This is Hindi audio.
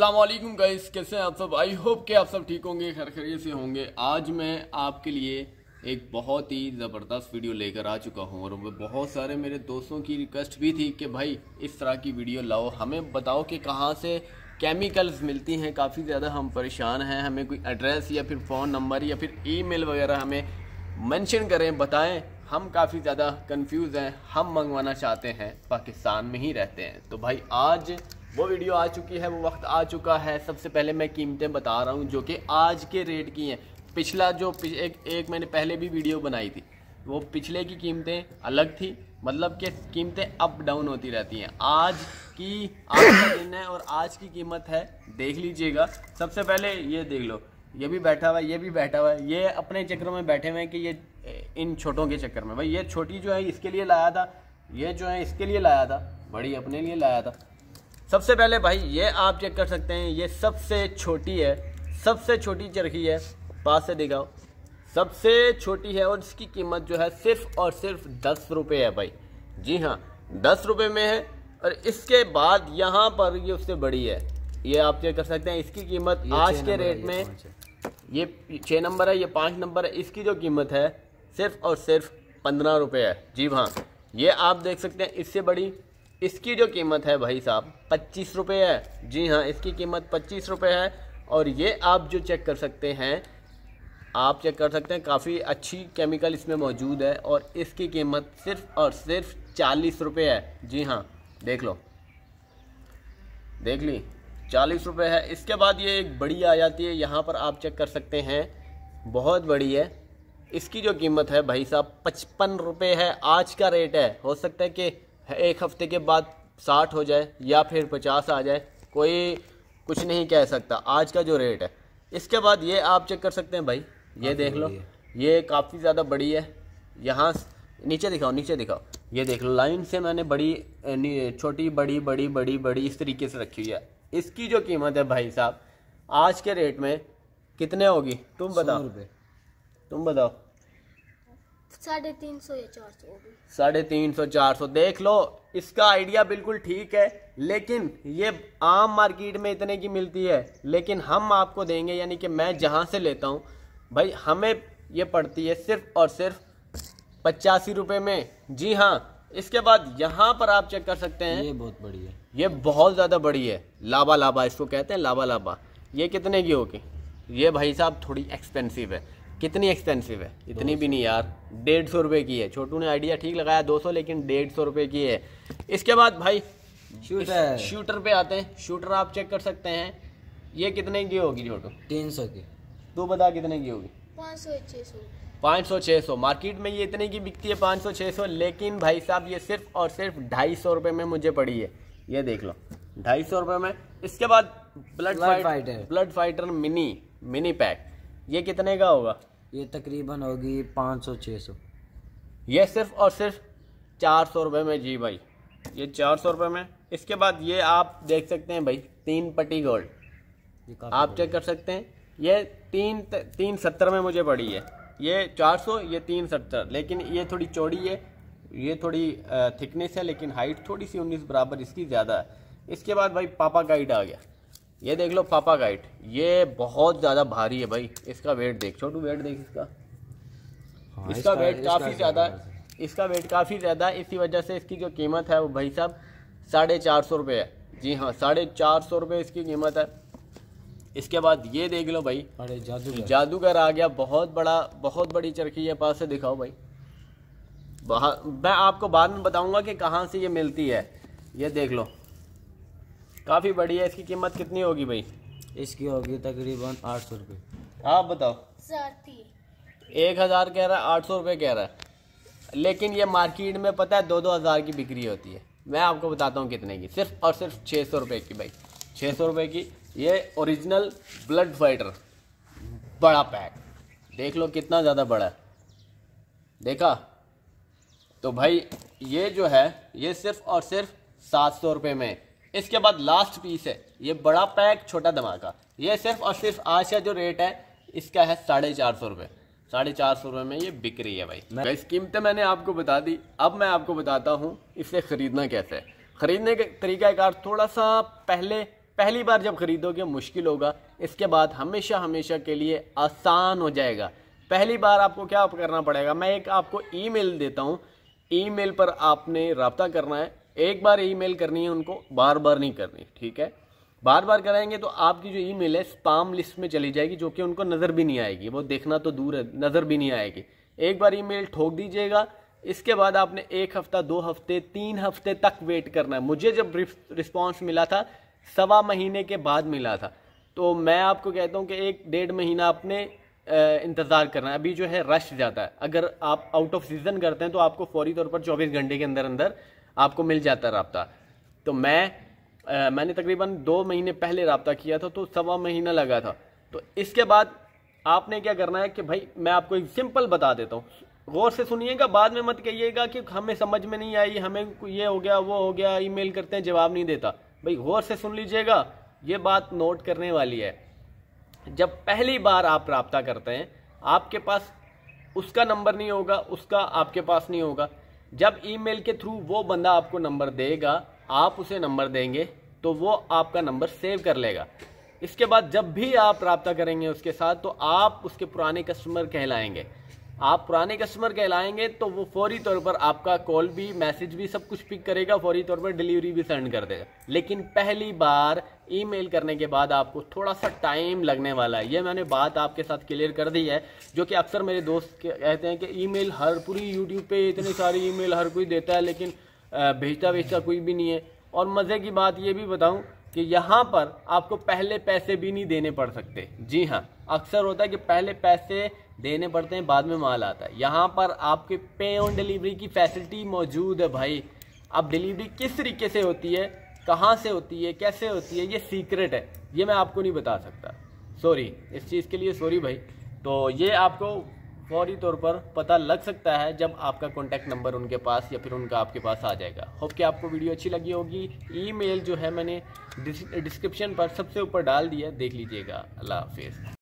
असलम गाइस कैसे हैं आप सब? आई होप कि आप सब ठीक होंगे खैर खैरियत से होंगे। आज मैं आपके लिए एक बहुत ही ज़बरदस्त वीडियो लेकर आ चुका हूँ और बहुत सारे मेरे दोस्तों की रिक्वेस्ट भी थी कि भाई, इस तरह की वीडियो लाओ। हमें बताओ कि कहाँ से केमिकल्स मिलती हैं। काफ़ी ज़्यादा हम परेशान हैं। हमें कोई एड्रेस या फिर फ़ोन नंबर या फिर ईमेल वगैरह हमें मेंशन करें, बताएँ। हम काफ़ी ज़्यादा कंफ्यूज हैं। हम मंगवाना चाहते हैं, पाकिस्तान में ही रहते हैं। तो भाई, आज वो वीडियो आ चुकी है वो वक्त आ चुका है। सबसे पहले मैं कीमतें बता रहा हूँ जो कि आज के रेट की हैं। पिछला जो पिछ, एक एक मैंने पहले भी वीडियो बनाई थी वो पिछले की कीमतें अलग थी। मतलब कि कीमतें अप डाउन होती रहती हैं। आज की आज का दिन है और आज की कीमत है देख लीजिएगा। सबसे पहले ये देख लो ये भी बैठा हुआ है ये भी बैठा हुआ है। ये अपने चक्रों में बैठे हुए हैं कि ये इन छोटों के चक्कर में। भाई ये छोटी जो है इसके लिए लाया था ये जो है इसके लिए लाया था बड़ी अपने लिए लाया था। सबसे पहले भाई ये आप चेक कर सकते हैं ये सबसे छोटी है सबसे छोटी चरखी है पास से दिखाओ। सबसे छोटी है और इसकी कीमत जो है सिर्फ़ और सिर्फ़ दस रुपये है भाई। जी हाँ दस रुपये में है और इसके बाद यहाँ पर ये उससे बड़ी है। ये आप चेक कर सकते हैं इसकी कीमत आज के रेट में ये छः नंबर है ये पाँच नंबर है इसकी जो कीमत है सिर्फ़ और सिर्फ़ पंद्रह रुपये है। जी हाँ ये आप देख सकते हैं इससे बड़ी इसकी जो कीमत है भाई साहब, पच्चीस रुपये है। जी हाँ इसकी कीमत पच्चीस रुपये है। और ये आप जो चेक कर सकते हैं, आप चेक कर सकते हैं, काफ़ी अच्छी केमिकल इसमें मौजूद है और इसकी कीमत सिर्फ़ और सिर्फ़ चालीस रुपये है। जी हाँ देख लो। देख ली, चालीस रुपये है। इसके बाद ये एक बड़ी आ जाती है, यहाँ पर आप चेक कर सकते हैं। बहुत बड़ी है। इसकी जो कीमत है भाई साहब, पचपन रुपये है। आज का रेट है। हो सकता है कि एक हफ़्ते के बाद साठ हो जाए या फिर पचास आ जाए कोई कुछ नहीं कह सकता। आज का जो रेट है। इसके बाद ये आप चेक कर सकते हैं भाई। ये देख लो। ये काफ़ी ज़्यादा बड़ी है। यहाँ नीचे दिखाओ नीचे दिखाओ। ये देख लो लाइन से मैंने बड़ी छोटी बड़ी बड़ी बड़ी बड़ी इस तरीके से रखी हुई है। इसकी जो कीमत है भाई साहब आज के रेट में कितने होगी? तुम बताओ। तुम बताओ। साढ़े तीन सौ या चार सौ साढ़े तीन सौ चार सौ। देख लो इसका आइडिया बिल्कुल ठीक है लेकिन ये आम मार्केट में इतने की मिलती है। लेकिन हम आपको देंगे यानी कि मैं जहाँ से लेता हूँ भाई हमें ये पड़ती है सिर्फ़ और सिर्फ़ पचासी रुपये में। जी हाँ इसके बाद यहाँ पर आप चेक कर सकते हैं। ये बहुत बड़ी है। ये बहुत ज़्यादा बड़ी है। लाबा लाबा इसको कहते हैं लाबा लाबा। ये कितने की होगी? ये भाई साहब थोड़ी एक्सपेंसिव है। कितनी एक्सपेंसिव है? इतनी भी नहीं यार। डेढ़ सौ रुपये की है। छोटू ने आइडिया ठीक लगाया दो सौ लेकिन डेढ़ सौ रुपये की है। इसके बाद भाई शूटर शूटर पे आते हैं। शूटर आप चेक कर सकते हैं। ये कितने की होगी छोटू? तीन सौ की। तू बता कितने की होगी? पाँच सौ छः सौ। पाँच सौ छः सौ। मार्केट में ये इतने की बिकती है पाँच सौ छः सौ। लेकिन भाई साहब ये सिर्फ़ और सिर्फ़ ढाई सौ रुपये में मुझे पड़ी है। ये देख लो। ढाई सौ रुपये में। इसके बाद blood fighter blood fighter mini mini pack ये कितने का होगा? ये तकरीबन होगी पाँच सौ छः सौ। ये सिर्फ़ और सिर्फ़ चार सौ रुपये में जी भाई। ये चार सौ रुपये में। इसके बाद ये आप देख सकते हैं भाई तीन पट्टी गोल्ड आप चेक कर सकते हैं। ये तीन तीन सत्तर में मुझे पड़ी है। ये चार सौ ये तीन सत्तर। लेकिन ये थोड़ी चौड़ी है ये थोड़ी थिकनेस है लेकिन हाइट थोड़ी सी उन्नीस बराबर इसकी ज़्यादा है। इसके बाद भाई पापा गाइड आ गया। ये देख लो पापा गाइट ये बहुत ज़्यादा भारी है भाई. इसका वेट देख छोटू वेट देख इसका. हाँ, इसका, वेट काफ़ी ज़्यादा है। इसका वेट काफ़ी ज़्यादा है इसी वजह से इसकी जो कीमत है वो भाई साहब साढ़े चार सौ रुपये है। जी हाँ साढ़े चार सौ रुपये इसकी कीमत है। इसके बाद ये देख लो भाई। अरे जादूगर। जादूगर आ गया बहुत बड़ा बहुत बड़ी चरखी है पास से दिखाओ भाई। मैं आपको बाद में बताऊँगा कि कहाँ से ये मिलती है। ये देख लो। काफ़ी बड़ी है इसकी कीमत कितनी होगी भाई? इसकी होगी तकरीबन आठ सौ रुपये आप बताओ। एक हज़ार कह रहा है आठ सौ रुपये कह रहा है। लेकिन ये मार्केट में पता है दो दो हज़ार की बिक्री होती है। मैं आपको बताता हूँ कितने की सिर्फ़ और सिर्फ़ छः सौ रुपये की भाई। छः सौ रुपये की ये ओरिजिनल ब्लड फाइटर बड़ा पैक देख लो कितना ज़्यादा बड़ा है। देखा? तो भाई ये जो है ये सिर्फ़ और सिर्फ़ सात सौ रुपये में इसके बाद लास्ट पीस है। ये बड़ा पैक छोटा धमाका। ये सिर्फ़ और सिर्फ़ आज का जो रेट है इसका है साढ़े चार सौ रुपये साढ़े चार सौ रुपये में ये बिक रही है भाई। इस कीमतें मैंने आपको बता दी। अब मैं आपको बताता हूँ इसे ख़रीदना कैसे है। ख़रीदने का तरीका कार थोड़ा सा पहले पहली बार जब खरीदोगे मुश्किल होगा। इसके बाद हमेशा हमेशा के लिए आसान हो जाएगा। पहली बार आपको क्या करना पड़ेगा? मैं एक आपको ईमेल देता हूँ। ईमेल पर आपने रबता करना है। एक बार ईमेल करनी है उनको, बार बार नहीं करनी, ठीक है? बार बार कराएँगे तो आपकी जो ईमेल है, स्पाम लिस्ट में चली जाएगी, जो कि उनको नज़र भी नहीं आएगी। वो देखना तो दूर है, नज़र भी नहीं आएगी। एक बार ईमेल ठोक दीजिएगा, इसके बाद आपने एक हफ़्ता, दो हफ़्ते, तीन हफ़्ते तक वेट करना है। मुझे जब रिस्पॉन्स मिला था, सवा महीने के बाद मिला था तो मैं आपको कहता हूँ कि एक डेढ़ महीना आपने इंतज़ार करना है। अभी जो है, रश ज़्यादा है। अगर आप आउट ऑफ़ सीज़न करते हैं तो आपको फौरी तौर पर चौबीस घंटे के अंदर अंदर आपको मिल जाता रबता। तो मैं आ, मैंने तकरीबन दो महीने पहले रबता किया था तो सवा महीना लगा था। तो इसके बाद आपने क्या करना है कि भाई मैं आपको एक सिंपल बता देता हूँ। गौर से सुनिएगा बाद में मत कहिएगा कि हमें समझ में नहीं आई हमें ये हो गया वो हो गया ईमेल करते हैं जवाब नहीं देता। भाई गौर से सुन लीजिएगा ये बात नोट करने वाली है। जब पहली बार आप रबता करते हैं आपके पास उसका नंबर नहीं होगा उसका आपके पास नहीं होगा। जब ईमेल के थ्रू वो बंदा आपको नंबर देगा, आप उसे नंबर देंगे तो वो आपका नंबर सेव कर लेगा। इसके बाद जब भी आप रबता करेंगे उसके साथ तो आप उसके पुराने कस्टमर कहलाएँगे। आप पुराने कस्टमर कहलाएँगे तो वो फौरी तौर पर आपका कॉल भी मैसेज भी सब कुछ पिक करेगा, फौरी तौर पर डिलीवरी भी सेंड कर देगा। लेकिन पहली बार ईमेल करने के बाद आपको थोड़ा सा टाइम लगने वाला है। ये मैंने बात आपके साथ क्लियर कर दी है, जो कि अक्सर मेरे दोस्त कहते हैं कि ईमेल हर पूरी यूट्यूब पे इतनी सारी ईमेल हर कोई देता है, लेकिन भेजता भेजता कोई भी नहीं है। और मज़े की बात ये भी बताऊँ कि यहाँ पर आपको पहले पैसे भी नहीं देने पड़ सकते। जी हाँ अक्सर होता है कि पहले पैसे देने पड़ते हैं, बाद में माल आता है। यहाँ पर आपके पे ऑन डिलीवरी की फैसिलिटी मौजूद है भाई। अब डिलीवरी किस तरीके से होती है, कहाँ से होती है, कैसे होती है, ये सीक्रेट है। ये मैं आपको नहीं बता सकता। सॉरी इस चीज़ के लिए सॉरी भाई। तो ये आपको फौरी तौर पर पता लग सकता है जब आपका कॉन्टैक्ट नंबर उनके पास या फिर उनका आपके पास आ जाएगा। होप कि आपको वीडियो अच्छी लगी होगी। ईमेल जो है मैंने डिस्क्रिप्शन पर सबसे ऊपर डाल दिया देख लीजिएगा। अल्लाह हाफिज़।